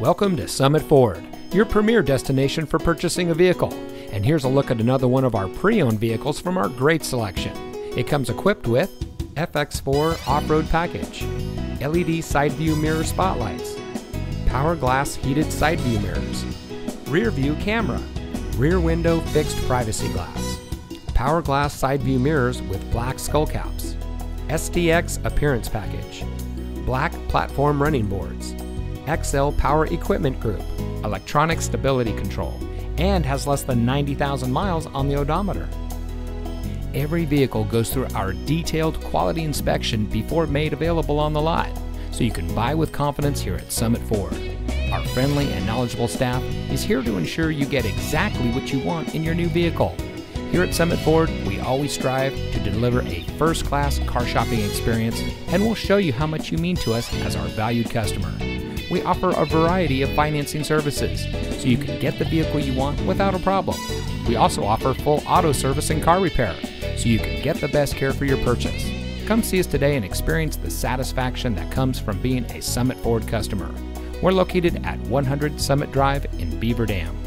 Welcome to Summit Ford, your premier destination for purchasing a vehicle. And here's a look at another one of our pre owned vehicles from our great selection. It comes equipped with FX4 off road package, LED side view mirror spotlights, power glass heated side view mirrors, rear view camera, rear window fixed privacy glass, power glass side view mirrors with black skull caps, STX appearance package, black platform running boards, XL Power Equipment Group, electronic stability control, and has less than 90,000 miles on the odometer. Every vehicle goes through our detailed quality inspection before made available on the lot, so you can buy with confidence here at Summit Ford. Our friendly and knowledgeable staff is here to ensure you get exactly what you want in your new vehicle. Here at Summit Ford, we always strive to deliver a first class car shopping experience, and we'll show you how much you mean to us as our valued customer we offer a variety of financing services so you can get the vehicle you want without a problem. We also offer full auto service and car repair so you can get the best care for your purchase. Come see us today and experience the satisfaction that comes from being a Summit Ford customer. We're located at 100 Summit Drive in Beaver Dam.